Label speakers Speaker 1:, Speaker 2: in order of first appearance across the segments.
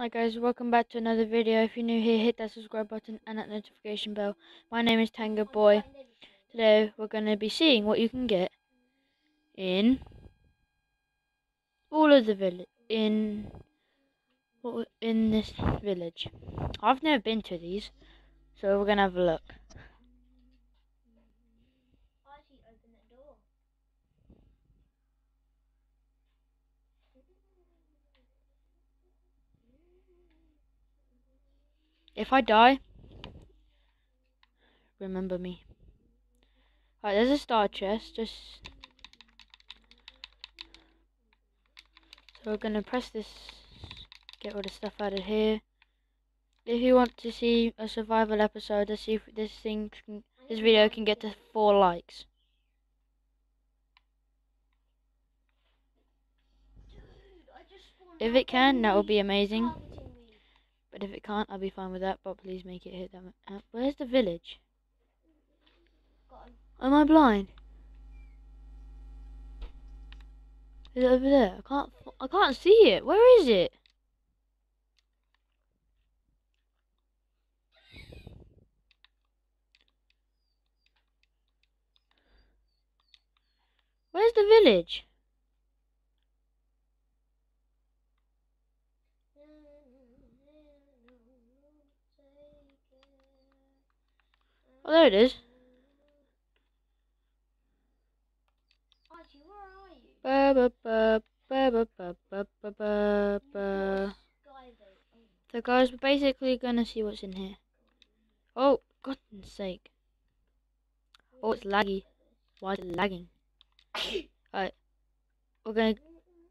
Speaker 1: Hi guys, welcome back to another video. If you're new here, hit that subscribe button and that notification bell. My name is Tango Boy. Today we're going to be seeing what you can get in all of the village in in this village. I've never been to these, so we're going to have a look. If I die, remember me. Alright, there's a star chest. Just so we're gonna press this, get all the stuff out of here. If you want to see a survival episode, let's see if this thing, can, this video can get to four likes. If it can, that would be amazing. But if it can't, I'll be fine with that. But please make it hit them. Uh, where's the village? Am I blind? Is it over there? I can't. I can't see it. Where is it? Where's the village? Oh, there it is. So guys, we're basically gonna see what's in here. Oh, God's sake. Oh, it's laggy. Why is it lagging? Alright. We're gonna,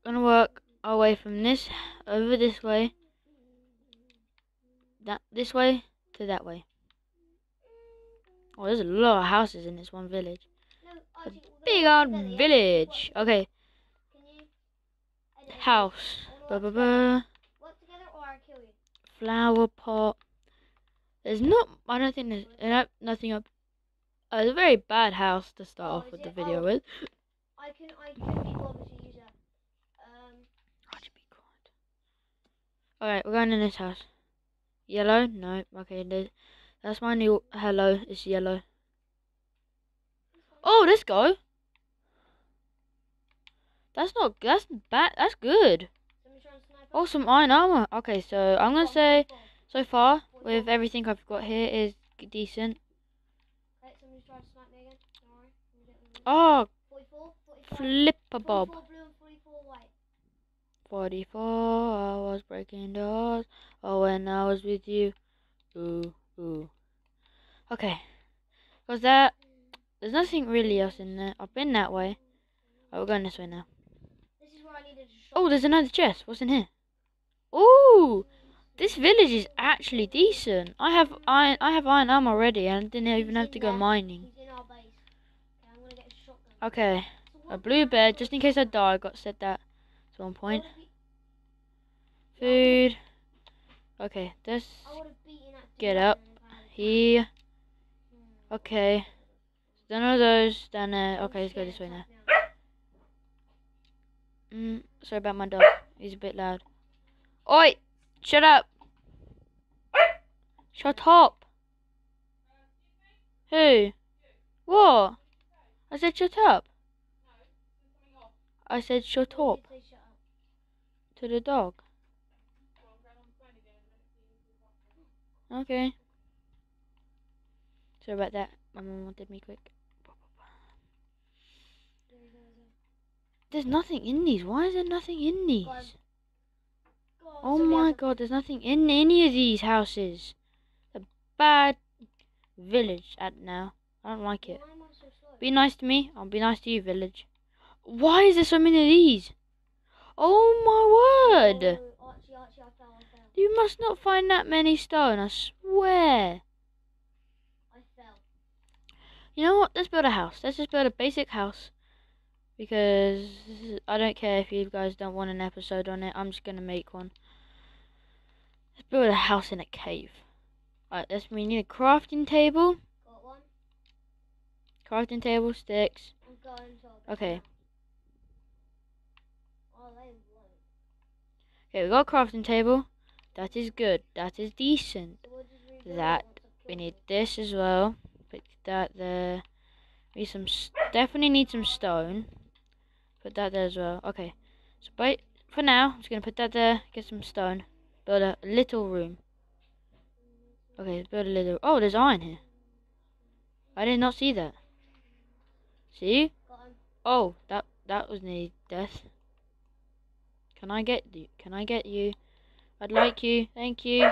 Speaker 1: gonna work our way from this, over this way, that this way, to that way. Oh, there's a lot of houses in this one village. A big old village. Okay. House. Ba -ba -ba. Flower pot. There's not. I don't think there's uh, nothing up. Uh, it's a very bad house to start
Speaker 2: Oh,
Speaker 1: off with
Speaker 2: is
Speaker 1: the video
Speaker 2: Oh.
Speaker 1: with.
Speaker 2: I can I can be bothered to use that. Um,
Speaker 1: just be quiet. Alright, we're going in this house. Yellow? No. Okay, there's, that's my new hello. It's yellow. Oh, let's go. That's not. That's bad. That's good. Oh, some iron armor. Okay, so I'm gonna say so far with everything I've got here is decent. Oh,
Speaker 2: 44, 45,
Speaker 1: flipper bob.
Speaker 2: 44 blue and 44 white.
Speaker 1: 44. I was breaking doors. Oh, when I was with you. Ooh, ooh. Okay. Cause that there's nothing really else in there. I've been that way. Oh, we're going this way now.
Speaker 2: This is where I needed a.
Speaker 1: Oh, there's another chest. What's in here? Ooh, this village is actually decent. I have iron. I have iron armor already, and I didn't even have to go mining.
Speaker 2: He's in our base. Okay, I'm gonna get a shotgun.
Speaker 1: Okay,
Speaker 2: So
Speaker 1: a
Speaker 2: what
Speaker 1: blue bed, just in case I die. I got said that at one point. Food. Okay, this.
Speaker 2: I would have beaten that
Speaker 1: Get up.
Speaker 2: Hmm.
Speaker 1: Okay. None of those down there. Okay, let's go this way now. Mm, sorry about my dog. He's a bit loud. Oi! Shut up! Shut up! Who? What? I said shut up. I said shut up. to the dog. Okay. Sorry about that. My mom wanted me quick.
Speaker 2: There he goes.
Speaker 1: There's nothing in these. Why is there nothing in these? Oh my god, there's nothing in any of these houses. A bad village at now. I don't like it.
Speaker 2: Why am I so?
Speaker 1: Be nice to me, I'll be nice to you, village. Why is there so many of these? Oh my word!
Speaker 2: Oh, Archie, Archie, I fell, I fell.
Speaker 1: You must not find that many stone, I swear. You know what? Let's build a house. Let's just build a basic house. Because I don't care if you guys don't want an episode on it. I'm just gonna make one. Let's build a house in a cave. Alright, let's we need a crafting table.
Speaker 2: Got one.
Speaker 1: Crafting table, sticks.
Speaker 2: Going to.
Speaker 1: Okay.
Speaker 2: Oh.
Speaker 1: Okay, we got a crafting table. That is good. That is decent.
Speaker 2: So we'll just rebuild it
Speaker 1: That We need this as well. Put that there. Need some. Definitely need some stone. Put that there as well. Okay. So, but for now, I'm just gonna put that there. Get some stone. Build a little room. Okay, build a little. Oh, there's iron here. I did not see that. See? Oh, that that was nearly death. Can I get you? Can I get you? I'd like you. Thank you.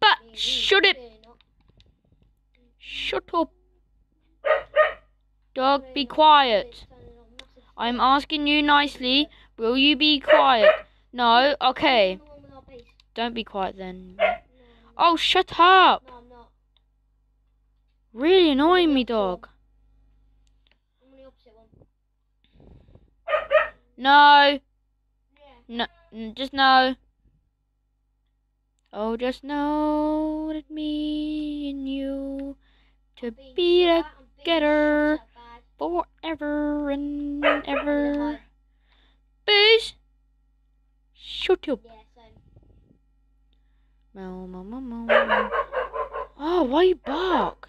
Speaker 1: But should it? Shut up. Dog, be quiet. I'm asking you nicely. Will you be quiet? No? Okay. Don't be quiet then. Oh, shut up. Really annoying me, dog. No. No. Just no. Oh, just know that me and you to be together forever and ever.
Speaker 2: Peace.
Speaker 1: YouTube. Mow, mow, mow, mow. Oh, why you bark?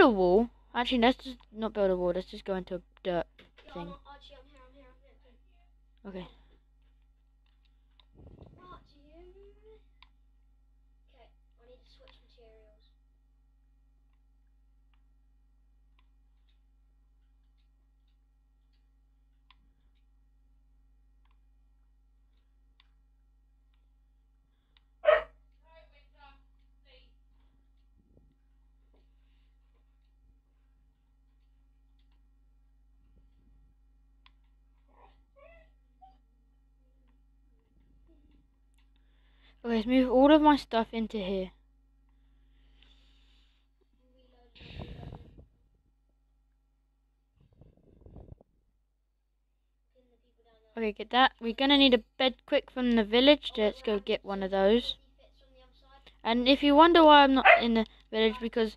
Speaker 2: Build a
Speaker 1: wall. Actually, let's just not build a wall. Let's just go into a dirt thing.
Speaker 2: I'm, I'm here, I'm here, here.
Speaker 1: Okay. Let's move all of my stuff into here. Okay, get that. We're gonna need a bed quick from the village. Let's go get one of those. And if you wonder why I'm not in the village, because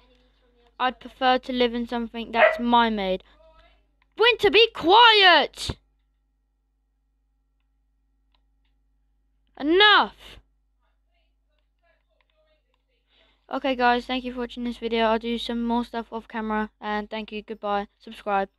Speaker 1: I'd prefer to live in something that's my made. Winter, be quiet! Enough! Okay guys, thank you for watching this video. I'll do some more stuff off camera and thank you, goodbye, subscribe.